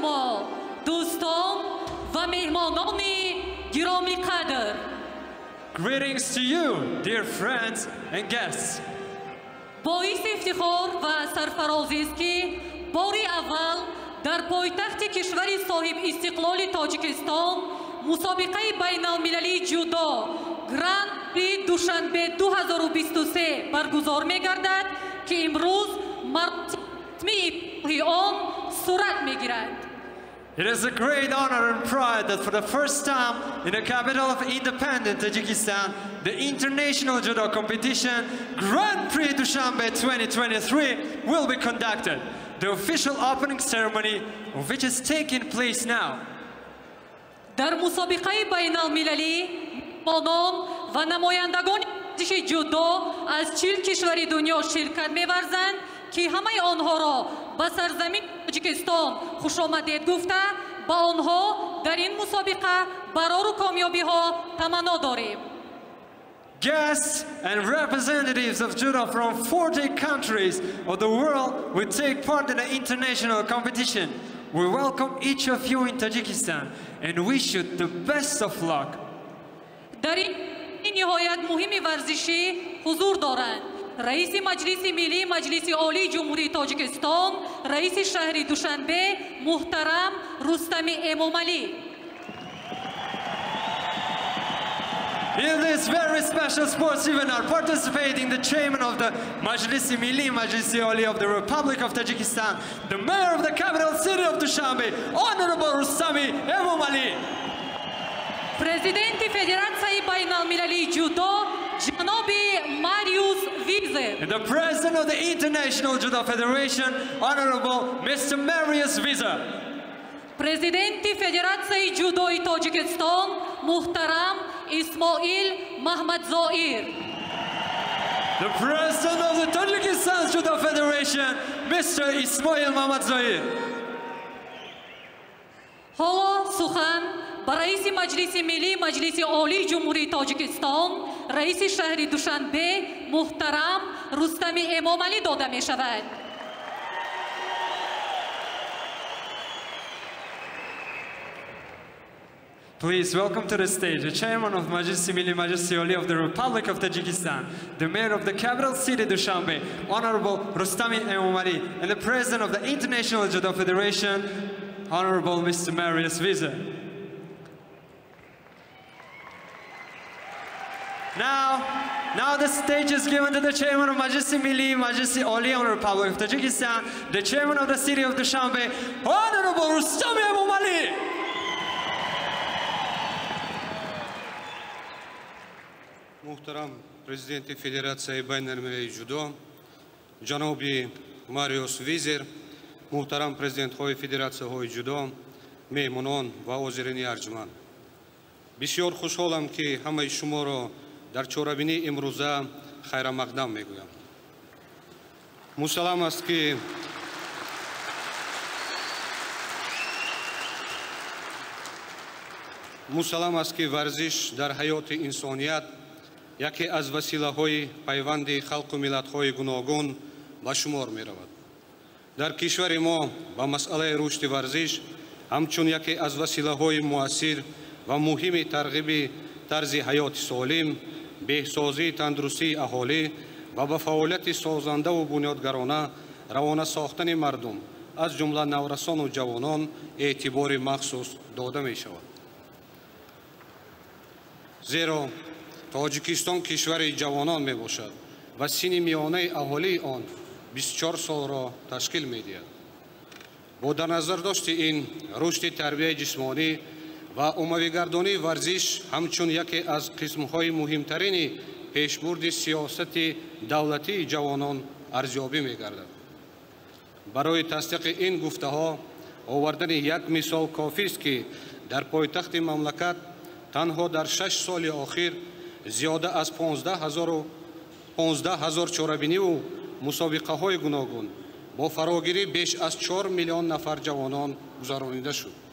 шумо дӯстон ва меҳмонони гироми қадр Greetings to you, dear friends and guests. боиси ифтихор ва сарфарозист ки бори аввал дар пойтахти кишвари соҳибистиқлоли тоҷикистон мусобиқаи байналмилалии ҷудо гран при душанбе 2023 баргузор мегардад ки имрӯз маросими ифтиҳои он сурат мегирад It is a great honor and pride that for the first time in the capital of independent Tajikistan, the International Judo Competition Grand Prix Dushanbe 2023 will be conducted, the official opening ceremony which is taking place now. در مسابقه بین المللی و نمایندگان جودو از دنیا شرکت ки ҳамаи онҳоро ба сарзамини тоҷикистон хушомадед гуфта ба онҳо дар ин мусобиқа барору комёбиҳо таманно дорем Guests and representatives of judo from 40 countries of the world will take part in the international competition. We welcome each of you in Tajikistan and wish you the best of luck. дар ин ниҳоят муҳими варзишӣ ҳузур доранд раиси маҷлиси миллии маҷлиси олии ҷумҳурии тоҷикистон раиси шаҳри душанбе муҳтарам рустами эмомалӣ In this very special sports event are participating the chairman of the Majlisi Milli Majlisi Oli of the Republic of Tajikistan, the mayor of the capital city of Dushanbe, Honorable Rustami Emomali, президенти федератсияи байналмилалии ҷудо ҷаноби мариус визер and the president of the International Judo Federation, Honorable Mr. Marius Visa. президенти федератсияи ҷудои тоҷикистон муҳтарам исмоил маҳмадзоир The president of the Tajikistan Judo Federation, Mr. Ismail Mamadzoir. ҳоло сухан ба раиси маҷлиси миллии маҷлиси олии ҷумҳурии тоҷикистон раиси шаҳри душанбе муҳтарам рустами эмомалӣ дода мешавад Please welcome to the stage the chairman of Majlis Milli Majlis Oli of the Republic of Tajikistan, the mayor of the capital city Dushanbe, Honorable Rustami Emomali, and the president of the International Judo Federation, Honorable Mr. Marius Visa. Now, now the stage is given to the chairman of Majlis Milli Majlis Oli of the Republic of Tajikistan, the chairman of the city of Dushanbe, Honorable Rustami Emomali. муҳтарам президенти федератсияи байналмилалии ҷудо ҷаноби мариус визер муҳтарам президентҳои федератсияҳои ҷудо меҳмонон ва ҳозирини арҷманд бисёр хушҳолам ки ҳамаи шуморо дар чорабинии имрӯза хайрамақдам мегӯям. Мусаллам аст ки мусаллам аст ки варзиш дар ҳаёти инсоният яке аз василаҳои пайванди халқу миллатҳои гуногун ба шумор меравад. Дар кишвари мо ба масъалаи рушди варзиш ҳамчун яке аз василаҳои муассир ва муҳими тарғиби тарзи ҳаёти солим беҳсозии тандурустии аҳолӣ ва ба фаъолияти созандаву бунёдгарона равона сохтани мардум аз ҷумла наврасону ҷавонон эътибори махсус дода мешавад. Зеро тоҷикистон кишвари ҷавонон мебошад ва синни миёнаи аҳолии он 24 солро ташкил медиҳад. Бо дар назардошти ин рушди тарбияи ҷисмонӣ ва умавигардонии варзиш ҳамчун яке аз қисмҳои муҳимтарини пешбурди сиёсати давлатии ҷавонон арзёбӣ мегардад. Барои тасдиқи ин гуфтаҳо овардани як мисол кофист ки дар пойтахти мамлакат танҳо дар шаш соли охир зиёда аз 15 ҳазор чорабиниву мусобиқаҳои гуногун бо фарогирӣ беш аз 4 миллион нафар ҷавонон гузаронида шуд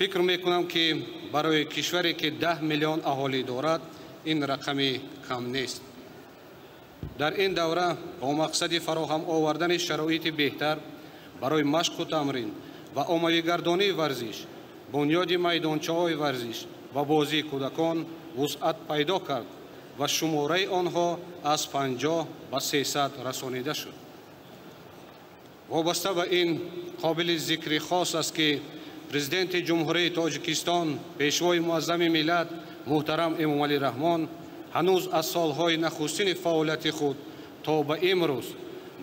фикр мекунам ки барои кишваре ки 10 миллион аҳолӣ дорад ин рақами кам нест. Дар ин давра бо мақсади фароҳам овардани шароити беҳтар барои машқу тамрин ва оммавигардонии варзиш бунёди майдончаҳои варзиш ва бозии кӯдакон вусъат пайдо кард ва шумораи онҳо аз 50 ба 300 расонида шуд. Вобаста ба ин қобили зикри хос аст ки президенти ҷумҳурии тоҷикистон пешвои муаззами миллат муҳтарам эмомалӣ раҳмон ҳанӯз аз солҳои нахустини фаъолияти худ то ба имрӯз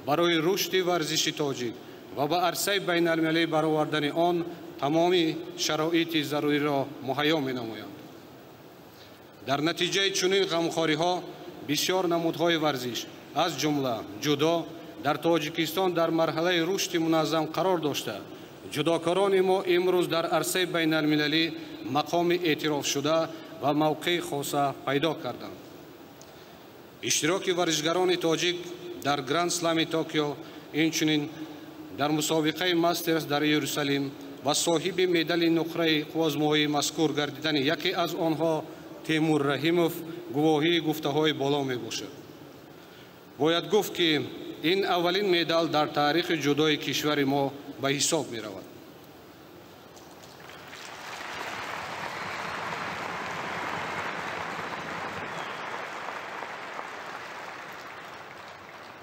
барои рушди варзиши тоҷик ва ба арсаи байналмилалӣ баровардани он тамоми шароити заруриро муҳайё менамоянд. Дар натиҷаи чунин ғамхориҳо бисёр намудҳои варзиш аз ҷумла ҷудо дар тоҷикистон дар марҳалаи рушди муназзам қарор дошта ҷудокорони мо имрӯз дар арсаи байналмилалӣ мақоми эътирофшуда ва мавқеи хоса пайдо карданд. Иштироки варзишгарони тоҷик дар гранд слами токио инчунин дар мусобиқаи мастерс дар иерусалим ва соҳиби медали нуқраи қувозмоҳии мазкур гардидани яке аз онҳо темур раҳимов гувоҳии гуфтаҳои боло мебошад. Бояд гуфт ки ин аввалин медал дар таърихи ҷудои кишвари мо ба ҳисоб меравад.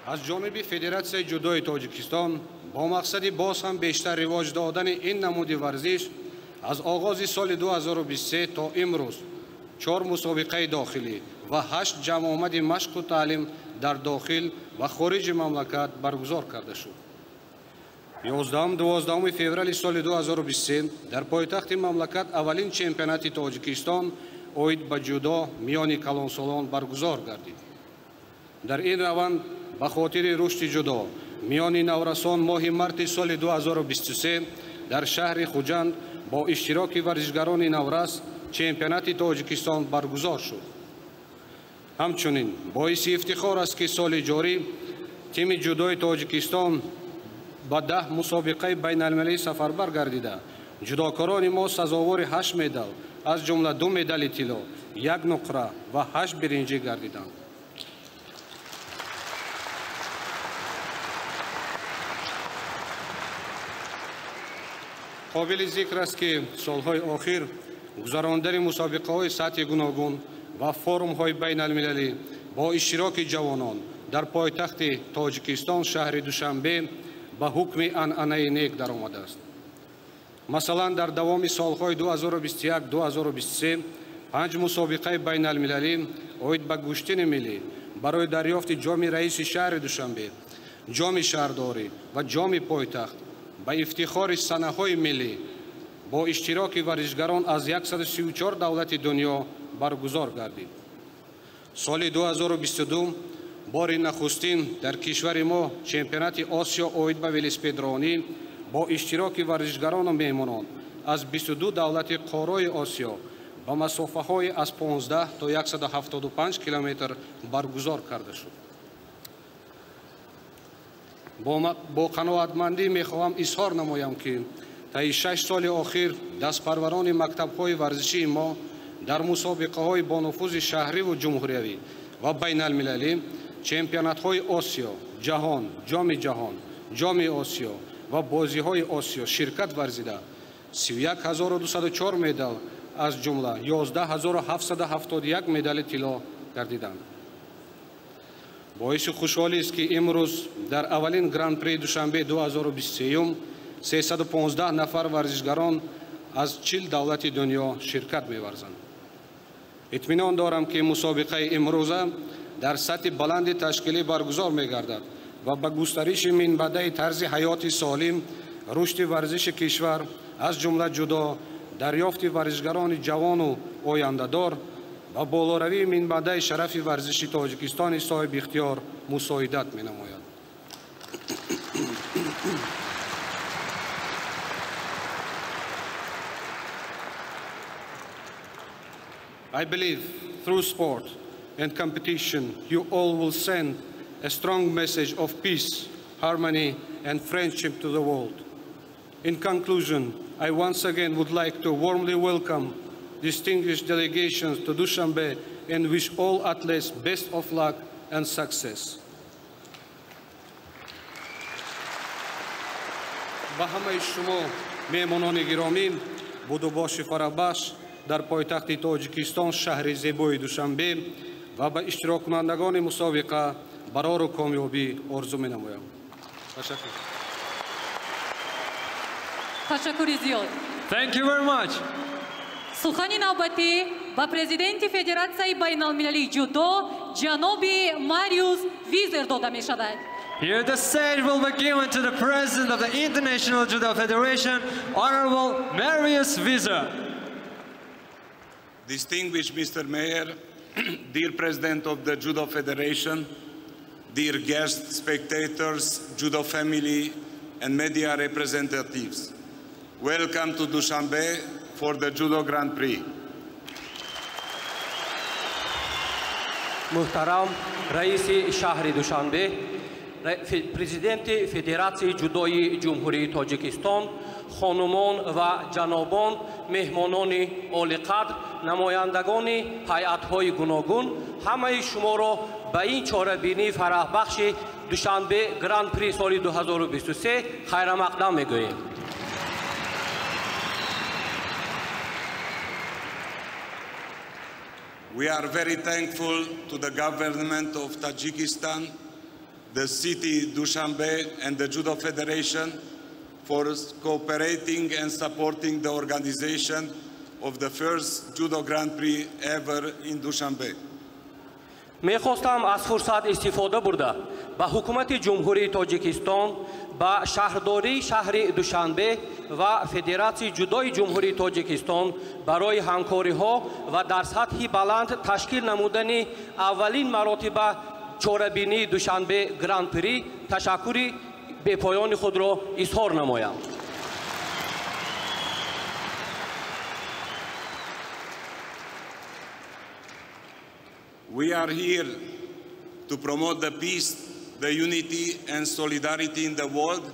Аз ҷониби федератсияи ҷудои тоҷикистон бо мақсади боз ҳам бештар ривоҷ додани ин намуди варзиш аз оғози соли 2023 то имрӯз чор мусобиқаи дохилӣ ва ҳашт ҷамъомади машқу таълим дар дохил ва хориҷи мамлакат баргузор карда шуд 11-12 феврали соли 2023 дар пойтахти мамлакат аввалин чемпионати тоҷикистон оид ба ҷудо миёни калонсолон баргузор гардид. Дар ин раванд ба хотири рушди ҷудо миёни наврасон моҳи марти соли 2023 дар шаҳри хуҷанд бо иштироки варзишгарони наврас чемпионати тоҷикистон баргузор шуд. Ҳамчунин боиси ифтихор аст ки соли ҷорӣ тими ҷудои тоҷикистон ба даҳ мусобиқаи байналмилалӣ сафарбар гардида. Ҷудокорони мо сазовори ҳашт медал аз ҷумла ду медали тилло як нуқра ва ҳашт биринҷӣ гардиданд. Қобили зикр аст ки солҳои охир гузарондани мусобиқаҳои сатҳи гуногун ва форумҳои байналмилалӣ бо иштироки ҷавонон дар пойтахти тоҷикистон шаҳри душанбе ба ҳукми анъанаи нек даромадааст. Масалан дар давоми солҳои 2021-2023 панҷ мусобиқаи байналмилалӣ оид ба гӯштини миллӣ барои дарёфти ҷоми раиси шаҳри душанбе ҷоми шаҳрдорӣ ва ҷоми пойтахт ба ифтихори санаҳои миллӣ бо иштироки варзишгарон аз 134 давлати дунё баргузор гардид. Соли 2022 бори нахустин дар кишвари мо чемпионати осиё оид ба велосипедронӣ бо иштироки варзишгарону меҳмонон аз 22 давлати қораи осиё ба масофаҳои аз 15 то 175 километр баргузор карда шуд. Бо қаноатмандӣ мехоҳам изҳор намоям ки таи шаш соли охир дастпарварони мактабҳои варзишии мо дар мусобиқаҳои бонуфузи шаҳриву ҷумҳуриявӣ ва байналмилалӣ чемпионатҳои осиё ҷаҳон ҷоми ҷаҳон ҷоми осиё ва бозиҳои осиё ширкат варзида. 31204 медал аз ҷумла 11771 медали тилло гардиданд. Боиси хушҳолист ки имрӯз дар аввалин гран-при душанбе 2023 315 нафар варзишгарон аз чил давлати дунё ширкат меварзанд. Итминон дорам ки мусобиқаи имрӯза дар сатҳи баланди ташкилӣ баргузор мегардад ва ба густариши минбаъдаи тарзи ҳаёти солим рушди варзиши кишвар аз ҷумла ҷудо дарёфти варзишгарони ҷавону ояндадор ва болоравии минбаъдаи шарафи варзиши тоҷикистони соҳибихтиёр мусоидат менамояд. I believe through sport and competition, you all will send a strong message of peace, harmony, and friendship to the world. In conclusion, I once again would like to warmly welcome distinguished delegations to Dushanbe and wish all athletes best of luck and success. ба ҳамаи шумо меҳмонони гиромӣ будубоши фарабахш дар пойтахти тоҷикистон шаҳри зебои душанбе و به اشتراک کنندگان مسابقه برار و کامیابی آرزو می نمایم تشکر تشکر زیاد Thank you very much. سخن نوبتی با پرزیدنت فدراسیای بین المللی جودو جناب ماریوس ویزر داده می شود. Here the stage will be given to the President of the International Judo Federation, Honorable Marius Visser. Distinguished Mr. Mayor, dear President of the Judo Federation, dear guests, spectators, Judo family, and media representatives. Welcome to Dushanbe for the Judo Grand Prix. محترم رئیس shahri Dushanbe, پریزیدنت فدراسیون judoi جمهوری تاجیکستان، خانمان و جنابان مهمانان عالی قدر نمایندگان هیئت‌های گوناگون همه شما را به این چهاربینی فرح بخش دوشنبه گراند پری سال 2023 خیر مقدم می‌گوییم. We are very thankful to the government of Tajikistan, the city Dushanbe and the Judo Federation for cooperating and supporting the organization of the first Judo Grand Prix ever in Dushanbe. мехостам аз фурсат истифода бурда ба ҳукумати ҷумҳурии тоҷикистон ба шаҳрдории шаҳри душанбе ва федератсияи ҷудои ҷумҳурии тоҷикистон барои ҳамкориҳо ва дар сатҳи баланд ташкил намудани аввалин маротиба чорабинии душанбе гран به پایان خود را اظهار نمایم We are here to promote the peace, the unity and solidarity in the world,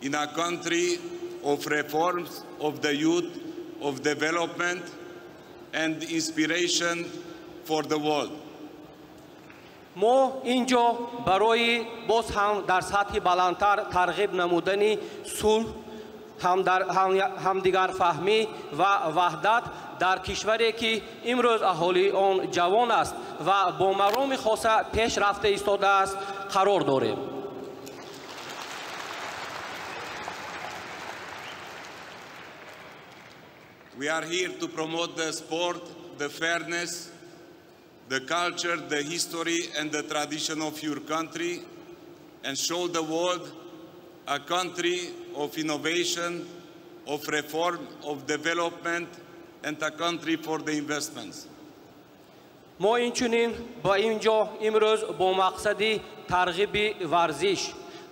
in a country of reforms, of the youth, of development and inspiration for the world. Мо инҷо барои боз ҳам дар сатҳи баландтар тарғиб намудани сулҳ ҳамдигарфаҳмӣ ва ваҳдат дар кишваре ки имрӯз аҳолии он ҷавон аст ва бо мароми хоса пеш рафта истодааст қарор дорем. We are here to promote the sport, the fairness, the culture, the history and the tradition of your country and show the world a country of innovation, of reform, of development and a country for the investments. мо инчунин ба ин ҷо имрӯз бо мақсади тарғиби варзиш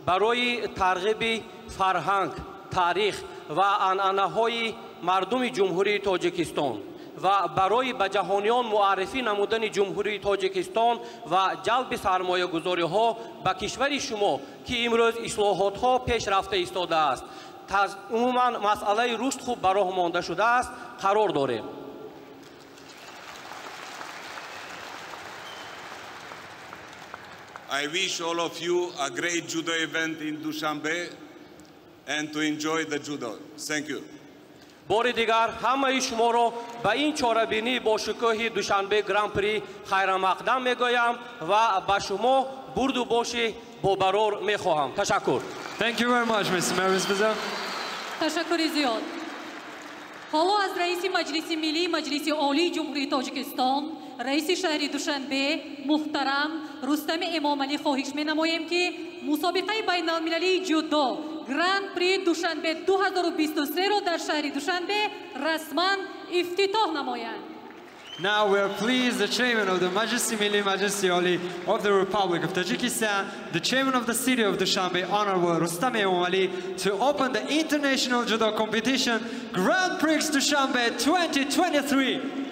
барои тарғиби фарҳанг таърих ва анъанаҳои мардуми ҷумҳурии тоҷикистон ва барои ба ҷаҳониён муаррифӣ намудани ҷумҳурии тоҷикистон ва ҷалби сармоягузориҳо ба кишвари шумо ки имрӯз ислоҳотҳо пеш рафта истодааст умуман масъалаи рушд хуб ба роҳ монда шудааст қарор дорем I wish all of you a great judo event in Dushanbe and to enjoy the judo. Thank you. Бори дигар ҳамаи шуморо ба ин чорабинии бошукӯҳи душанбе гран при хайрамақдам мегӯям ва ба шумо бурду боши бобарор мехоҳам ташаккур Thank you very much, Mr. Visa. ташаккури зиёд ҳоло аз раиси маҷлиси миллии маҷлиси олии ҷумҳурии тоҷикистон раиси шаҳри душанбе муҳтарам рустами эмомалӣ хоҳиш менамоем ки мусобиқаи байналмилалии ҷудо гран при душанбе 2023-ро дар шаҳри душанбе расман ифтитоҳ намоянд Now we are pleased the chairman of the Majlis Milli Majlis Ali of the Republic of Tajikistan, the chairman of the city of Dushanbe, Honorable Rustam Emomali, to open the international judo competition Grand Prix Dushanbe 2023.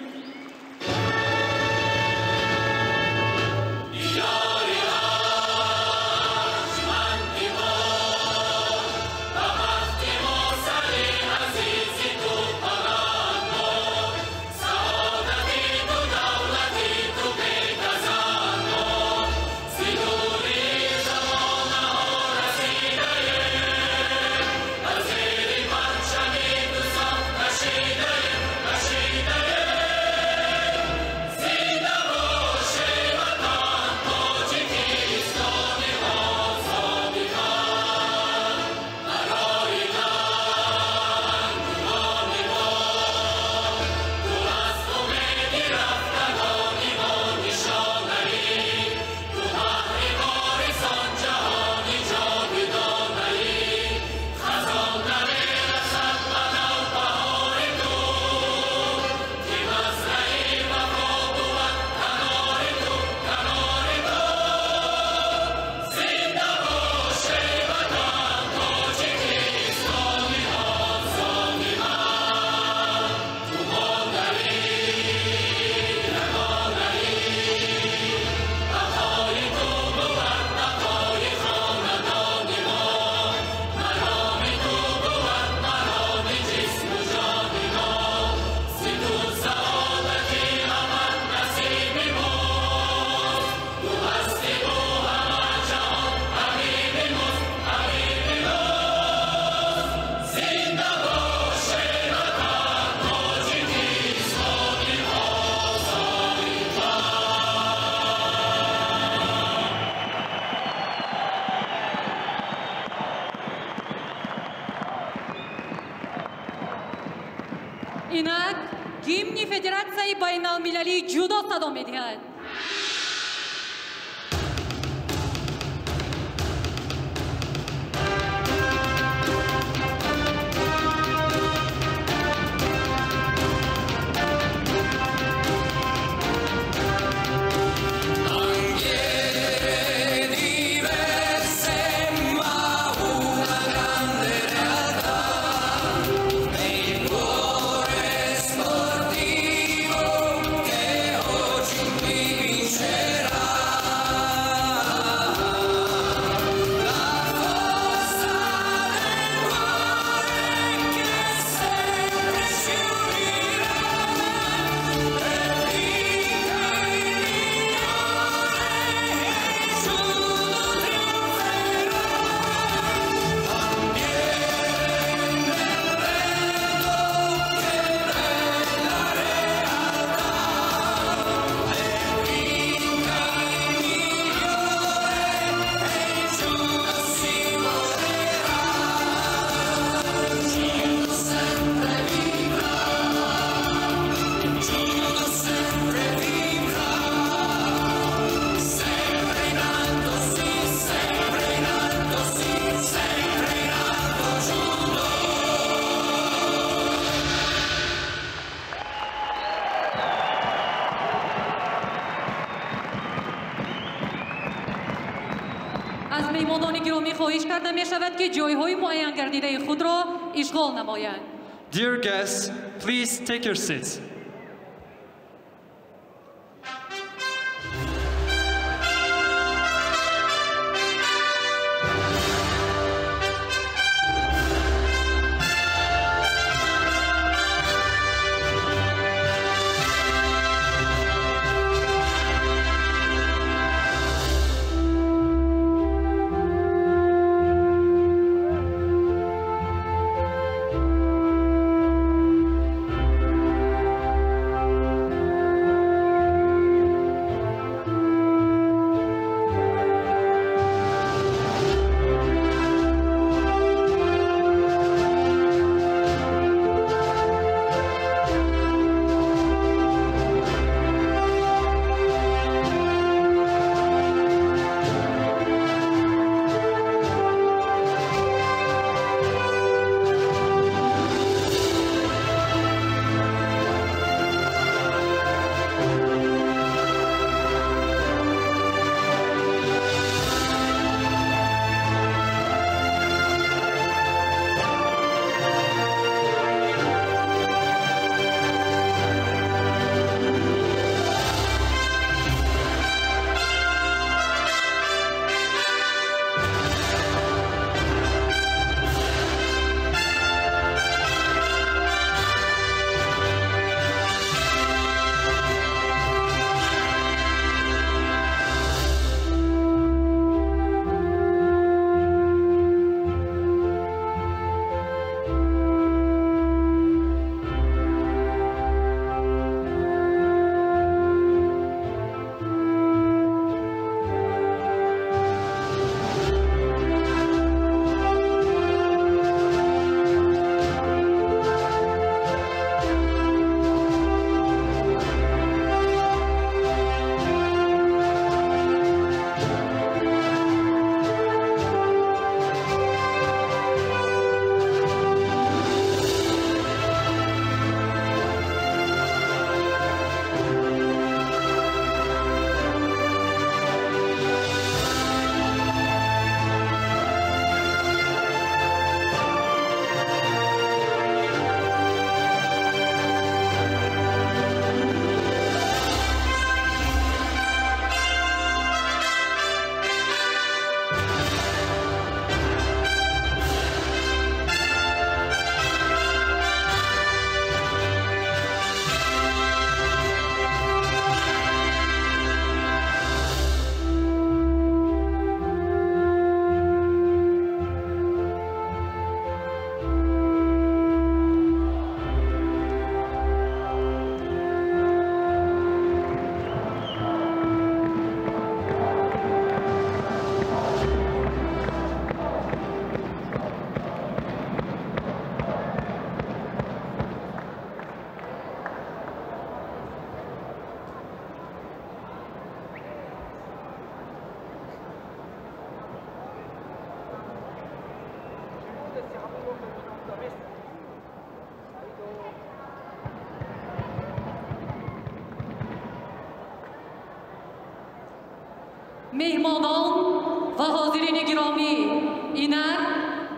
بین المللی جدا صدا می‌دهد. خواهش کرده می شود که جای های معین گردیده خود را اشغال نمایند. Dear guests, please take your seats.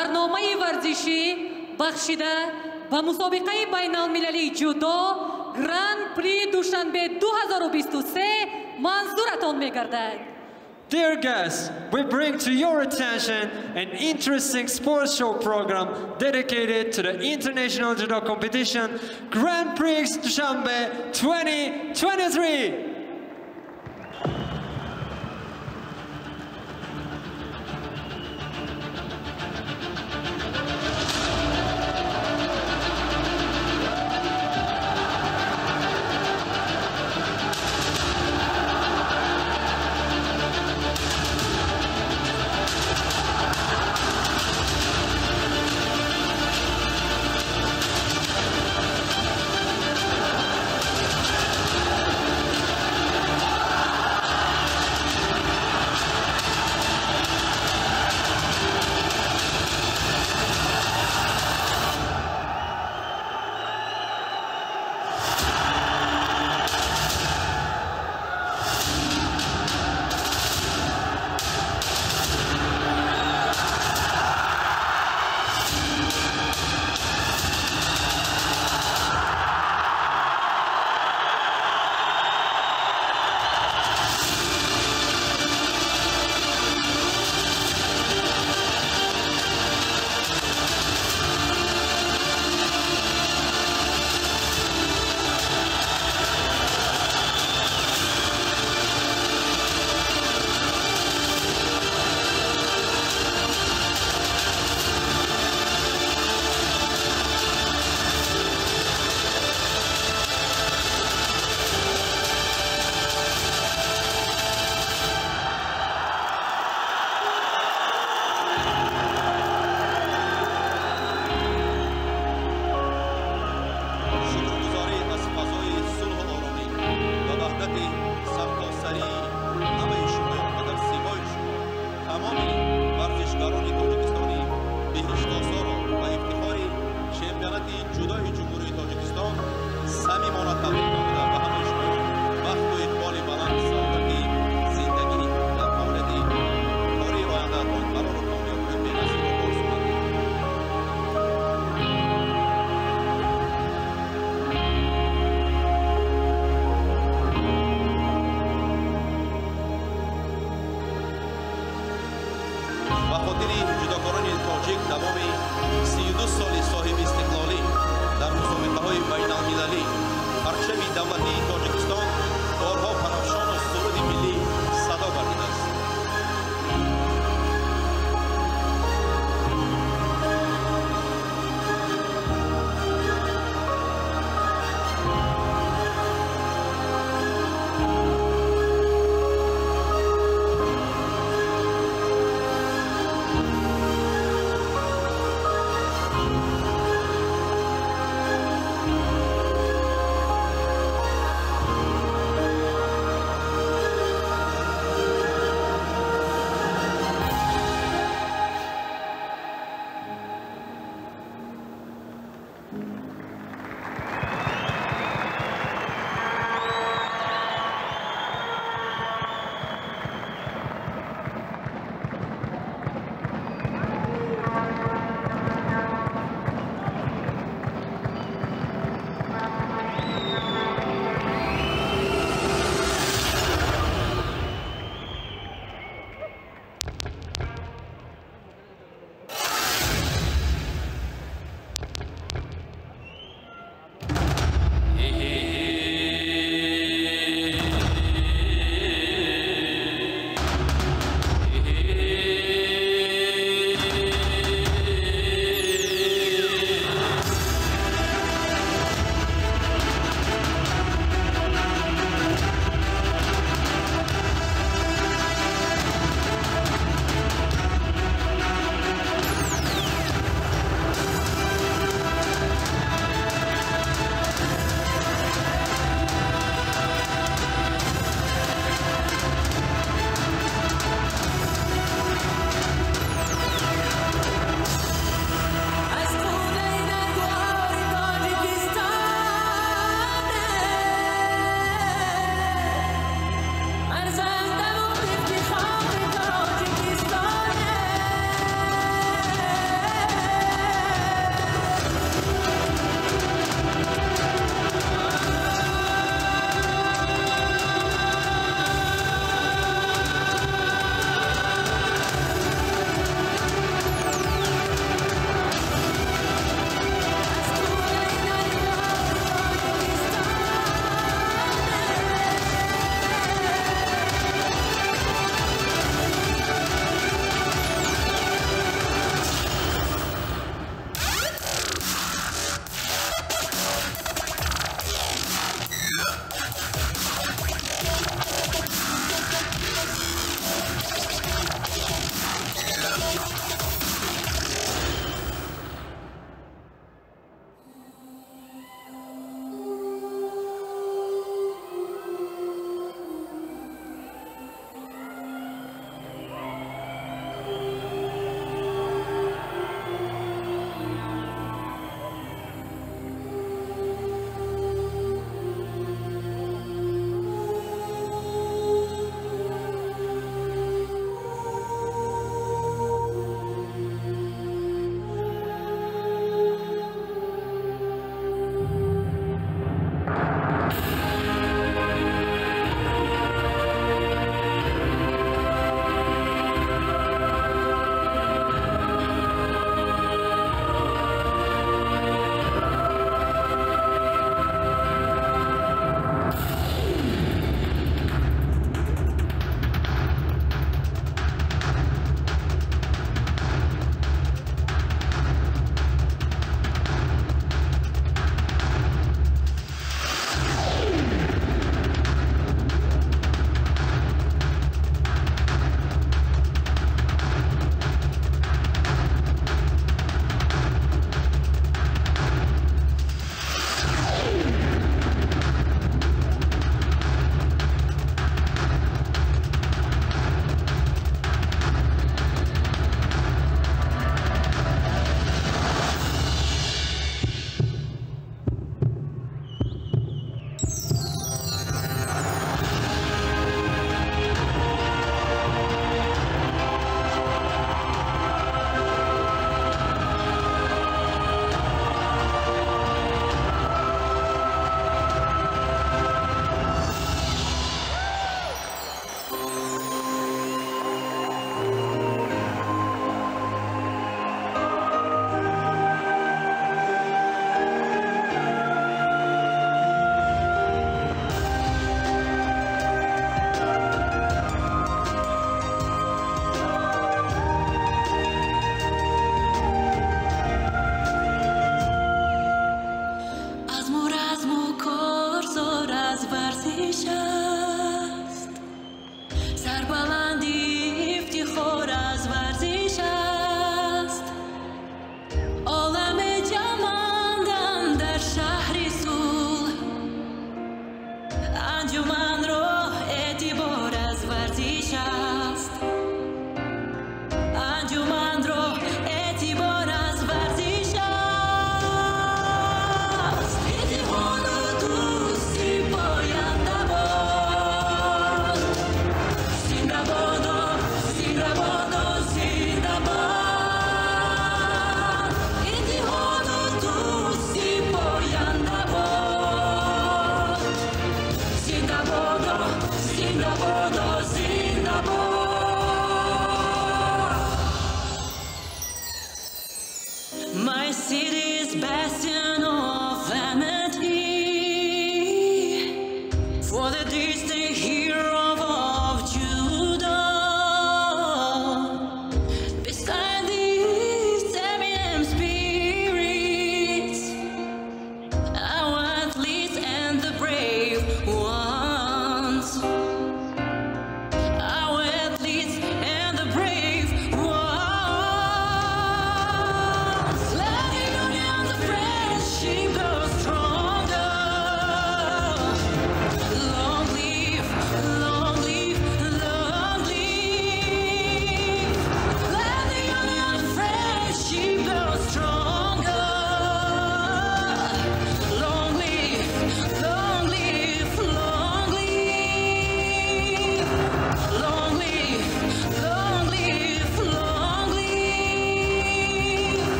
барномаи варзишӣ бахшида ба мусобиқаи байналмилалии ҷудо гран-при душанбе 2023 манзуратон мегардад Dear guests, we bring to your attention an interesting sports show program dedicated to the International Judo Competition Grand Prix Dushanbe 2023.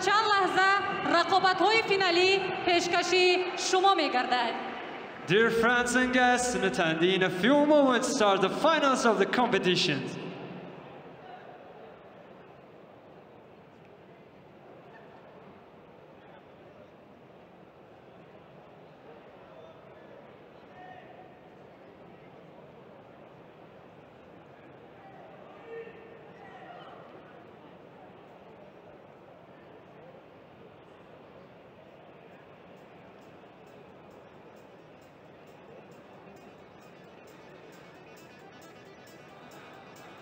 چند لحظه رقابت های فینالی پیشکشی شما می گردد. Dear friends and guests in attendees, in a few moments start the finals of the competitions.